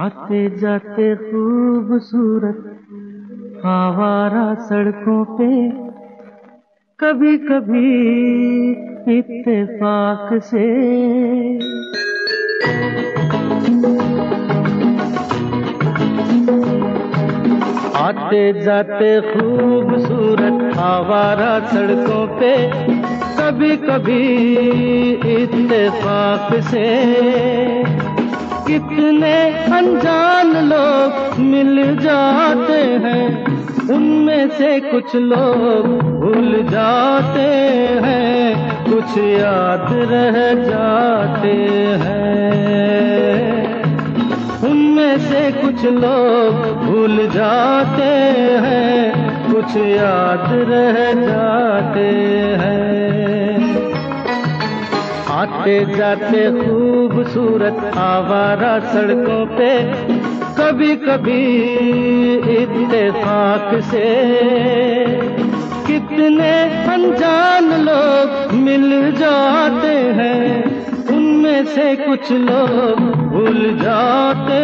आते जाते खूबसूरत आवारा सड़कों पे कभी कभी इत्तेफाक से। आते जाते खूबसूरत आवारा सड़कों पे कभी कभी इत्तेफाक से। कितने अनजान लोग मिल जाते हैं। उनमें से कुछ लोग भूल जाते हैं। कुछ याद रह जाते हैं। उनमें से कुछ लोग भूल जाते हैं। कुछ याद रह जाते हैं। आते जाते खूबसूरत आवारा सड़कों पे कभी कभी इत्तेफाक से। कितने अनजान लोग मिल जाते हैं, उनमें से कुछ लोग भूल जाते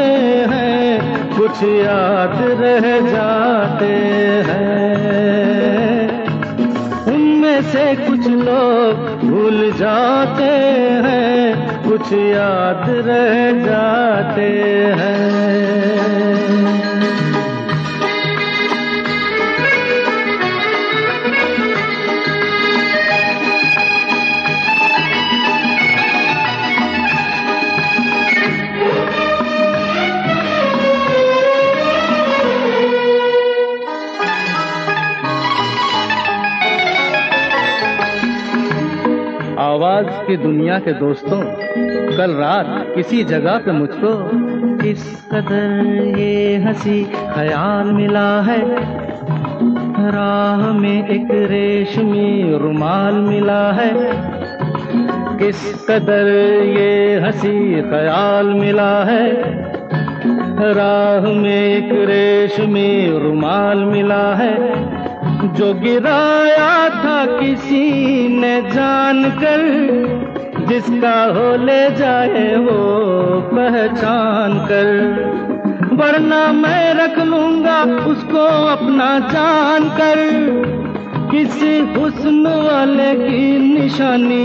हैं, कुछ याद रह जाते हैं। से कुछ लोग भूल जाते हैं कुछ याद रह जाते हैं। की दुनिया के दोस्तों, कल रात किसी जगह पे मुझको किस कदर ये हँसी ख्याल मिला है। राह में एक रेशमी रुमाल मिला है। किस कदर ये हँसी ख्याल मिला है। राह में एक रेशमी रुमाल मिला है। जो गिराया था किसी ने जान कर जिसका हो ले जाए वो पहचान कर। वरना मैं रख लूँगा उसको अपना जान कर। किसी हुस्न वाले की निशानी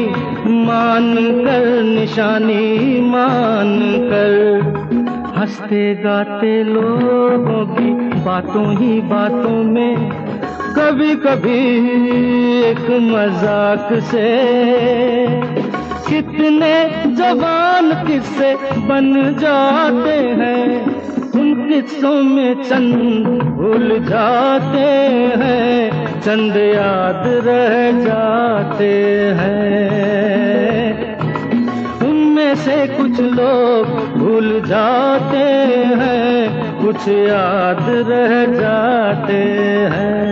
मान कर, निशानी मान कर। हँसते गाते लोगों की बातों ही बातों में कभी कभी एक मज़ाक से। कितने जवान किस्से बन जाते हैं, उन किस्सों में चंद भूल जाते हैं, चंद याद रह जाते हैं। उनमें से कुछ लोग भूल जाते हैं, कुछ याद रह जाते हैं।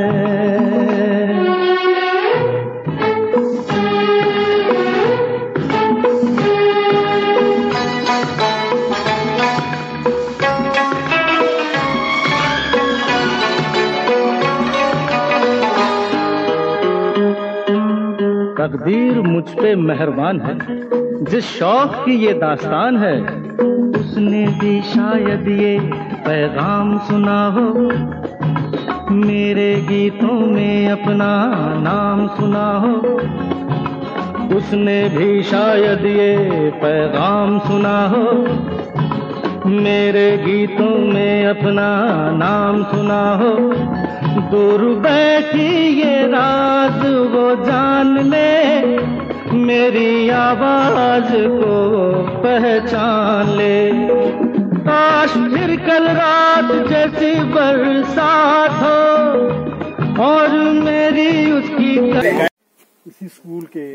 मुझ पे मेहरबान है। जिस शौक की ये दास्तान है, उसने भी शायद ये पैगाम सुना हो। मेरे गीतों में अपना नाम सुना हो। उसने भी शायद ये पैगाम सुना हो। मेरे गीतों में अपना नाम सुना हो। दूर बैठी ये रात वो जान ले। मेरी आवाज़ को पहचान ले। काश फिर कल रात जैसी बरसात हो और मेरी उसकी इसी स्कूल के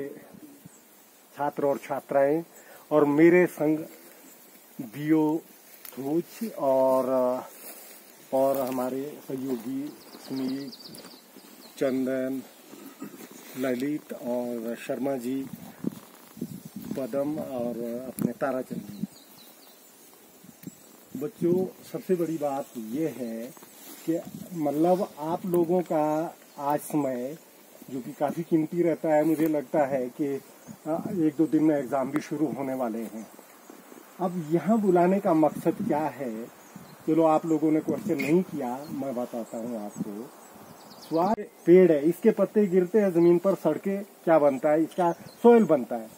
छात्र और छात्राएँ और मेरे संग बीओ धूज और और हमारे सहयोगी स्मीत चंदन ललित और शर्मा जी पदम और अपने ताराचंद जी। बच्चों, सबसे बड़ी बात ये है कि मतलब आप लोगों का आज समय, जो कि काफ़ी कीमती रहता है, मुझे लगता है कि एक दो दिन में एग्ज़ाम भी शुरू होने वाले हैं। अब यहाँ बुलाने का मकसद क्या है? चलो आप लोगों ने क्वेश्चन नहीं किया, मैं बताता हूँ आपको। स्वाद, पेड़ है, इसके पत्ते गिरते हैं ज़मीन पर, सड़के, क्या बनता है, इसका सोयल बनता है।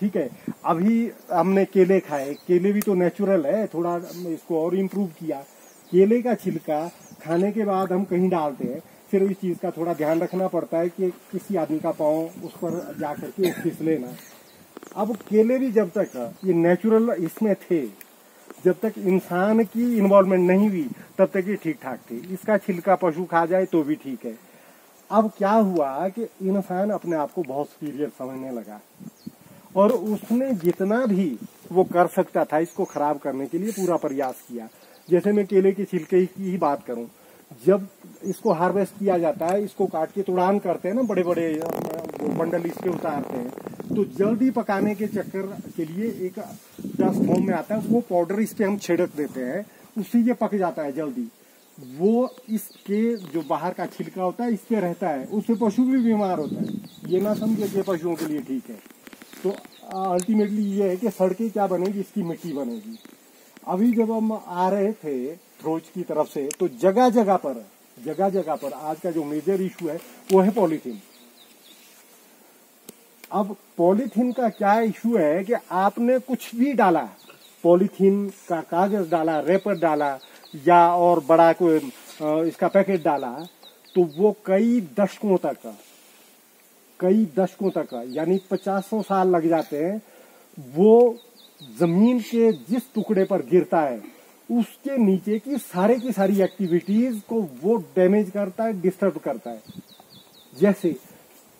ठीक है, अभी हमने केले खाए, केले भी तो नेचुरल है, थोड़ा इसको और इम्प्रूव किया। केले का छिलका खाने के बाद हम कहीं डालते हैं, फिर इस चीज़ का थोड़ा ध्यान रखना पड़ता है कि किसी आदमी का पाँव उस पर जा करके फिसले ना अब केले भी जब तक ये नेचुरल इसमें थे जब तक इंसान की इन्वॉल्वमेंट नहीं हुई, तब तक ये ठीक ठाक थी। इसका छिलका पशु खा जाए तो भी ठीक है। अब क्या हुआ कि इंसान अपने आप को बहुत सुपीरियर समझने लगा। और उसने जितना भी वो कर सकता था, इसको खराब करने के लिए पूरा प्रयास किया। जैसे मैं केले के छिलके की ही बात करूँ, जब इसको हार्वेस्ट किया जाता है, इसको काट के तुड़ान करते हैं ना बड़े बड़े बंडल इसके उतारते हैं तो जल्दी पकाने के चक्कर के लिए एक डस्ट फॉर्म में आता है, वो पाउडर इस पर हम छिड़क देते हैं। उससे ये पक जाता है जल्दी। वो इसके जो बाहर का छिलका होता है, इस पे रहता है। उससे पशु भी बीमार होता है। ये ना समझे कि पशुओं के लिए ठीक है। तो अल्टीमेटली ये है कि सड़कें क्या बनेगी, इसकी मिट्टी बनेगी। अभी जब हम आ रहे थे थ्रोज की तरफ़ से तो जगह जगह पर जगह जगह पर आज का जो मेजर इशू है, वो है पॉलीथीन अब पॉलीथीन का क्या इशू है कि आपने कुछ भी डाला, पॉलीथीन का कागज़ डाला, रेपर डाला, या और बड़ा कोई इसका पैकेट डाला तो वो कई दशकों तक, कई दशकों तक, यानी पचासों साल लग जाते हैं, वो ज़मीन के जिस टुकड़े पर गिरता है, उसके नीचे की सारे की सारी एक्टिविटीज़ को वो डैमेज करता है डिस्टर्ब करता है। जैसे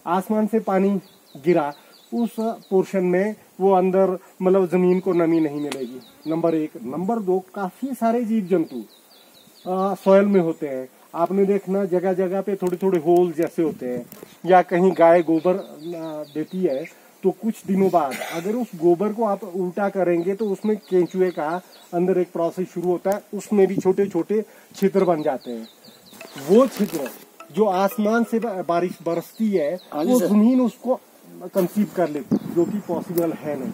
आसमान से पानी गिरा उस पोर्शन में वो अंदर मतलब ज़मीन को नमी नहीं मिलेगी। नंबर एक। नंबर दो काफ़ी सारे जीव जंतु सॉयल में होते हैं। आपने देखना जगह जगह पे थोड़े थोड़े होल जैसे होते हैं या कहीं गाय गोबर देती है तो कुछ दिनों बाद अगर उस गोबर को आप उल्टा करेंगे तो उसमें केंचुए का अंदर एक प्रोसेस शुरू होता है उसमें भी छोटे छोटे छिद्र बन जाते हैं। वो छिद्र जो आसमान से बारिश बरसती है हाँ वो ज़मीन उसको कंसीव कर लेते जो कि पॉसिबल है नहीं।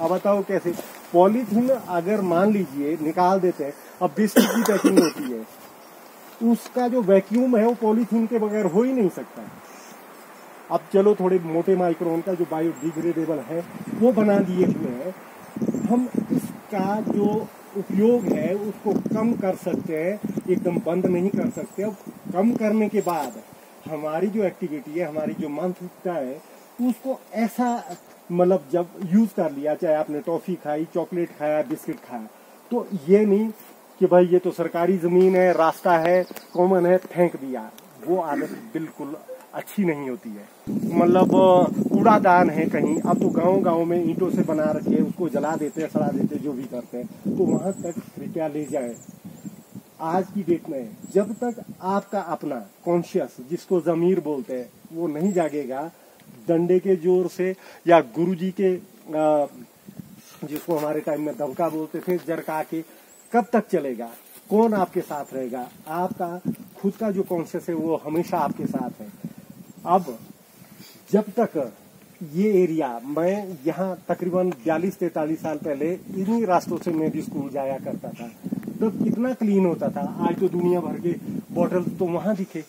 अब बताओ कैसे? पॉलीथीन अगर मान लीजिए, निकाल देते हैं, अब बिस्किट की पैकिंग होती है, उसका जो वैक्यूम है, वो पॉलीथीन के बगैर हो ही नहीं सकता अब चलो थोड़े मोटे माइक्रोन का जो बायोडिग्रेडेबल है, वो बना दिए हुए हैं। हम इसका जो उपयोग है, उसको कम कर सकते हैं, एकदम बंद नहीं कर सकते। अब कम करने के बाद, हमारी जो एक्टिविटी है, हमारी जो मानसिकता है उसको ऐसा मतलब जब यूज़ कर लिया, चाहे आपने टॉफी खाई, चॉकलेट खाया, बिस्किट खाया तो ये नहीं कि भाई ये तो सरकारी ज़मीन है, रास्ता है, कॉमन है, फेंक दिया। वो आदत बिल्कुल अच्छी नहीं होती है। मतलब कूड़ादान है कहीं, अब तो गाँव गाँव में ईंटों से बना रखे, उसको जला देते हैं, सड़ा देते जो भी करते हैं तो वहाँ तक कृपया ले जाए। आज की डेट में, जब तक आपका अपना कॉन्शियस जिसको जमीर बोलते हैं, वो नहीं जागेगा डंडे के ज़ोर से या गुरुजी के जिसको हमारे टाइम में दबका बोलते थे जरका के कब तक चलेगा? कौन आपके साथ रहेगा? आपका, खुद का जो कॉन्शियस है, वो हमेशा आपके साथ है। अब, जब तक ये एरिया मैं यहाँ तकरीबन बयालीस, तैतालीस साल पहले इन्हीं रास्तों से मैं भी स्कूल जाया करता था। तो कितना क्लीन होता था। आज तो दुनिया भर के बॉटल तो वहाँ दिखे।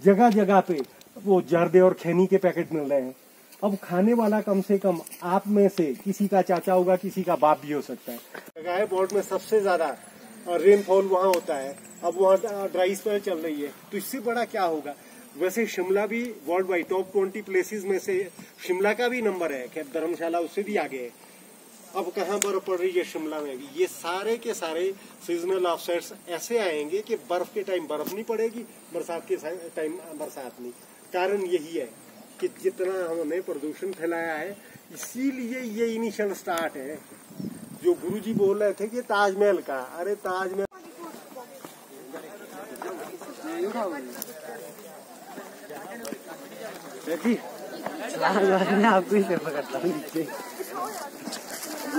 जगह जगह पे वो जर्दे और खैनी के पैकेट मिल रहे हैं। अब खाने वाला कम से कम आप में से किसी का चाचा होगा, किसी का बाप भी हो सकता है। है बोर्ड में सबसे ज़्यादा रेनफॉल वहाँ होता है। अब वहाँ ड्राई स्पेल चल रही है। तो इससे बड़ा क्या होगा? वैसे शिमला भी world wide top twenty places में से शिमला का भी नंबर है, खैर, धर्मशाला उससे भी आगे है। अब कहाँ बर्फ़ पड़ रही है शिमला में भी? ये सारे के सारे सीजनल ऑफसेट्स ऐसे आएँगे कि बर्फ़ के टाइम बर्फ़ नहीं पड़ेगी, बरसात के टाइम बरसात नहीं। कारण यही है कि जितना हमने प्रदूषण फैलाया है इसीलिए ये इनिशियल स्टार्ट है। जो गुरुजी बोल रहे थे कि ताजमहल का अरे ताजमहल आपको ही पकड़ता हूँ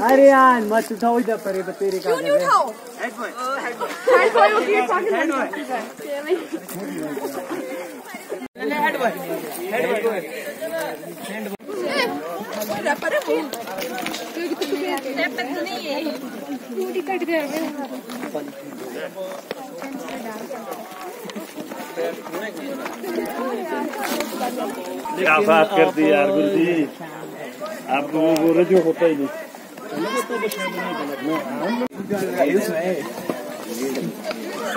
अरे यार मत उठाओ इधर पर तेरे का क्यों नहीं उठाओ? हेड बॉय हेड बॉय वो वो क्या बात करती यार गुरु जी आप लोगों को बोल जो होता ही नहीं।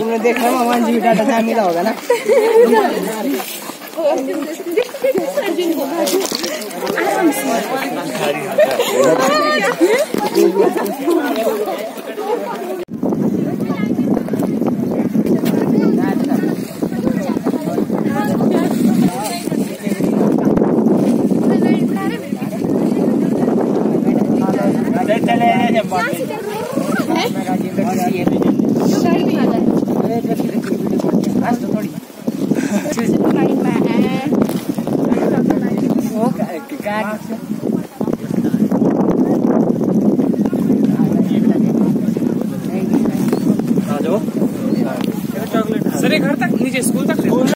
तुमने देखा भगवान जी डाटा टाइम मिला होगा ना। सर ये घर तक नीचे स्कूल तक ले मैं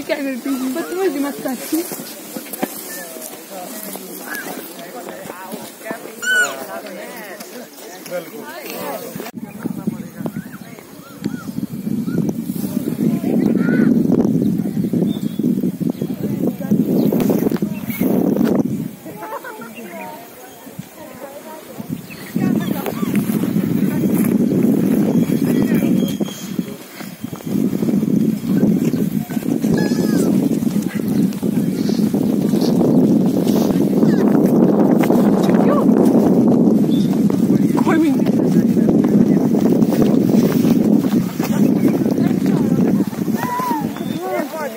क्या करती बदतमीजी मत करती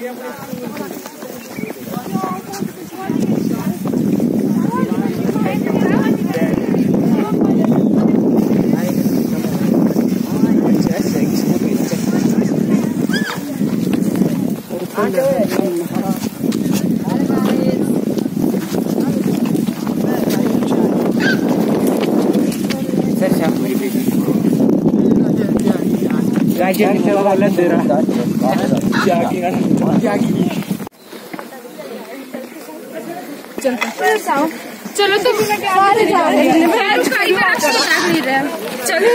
Gracias. चलो तो सारे जा रहे हैं। मैं उसका ही मेरा बता नहीं रहा। चलो।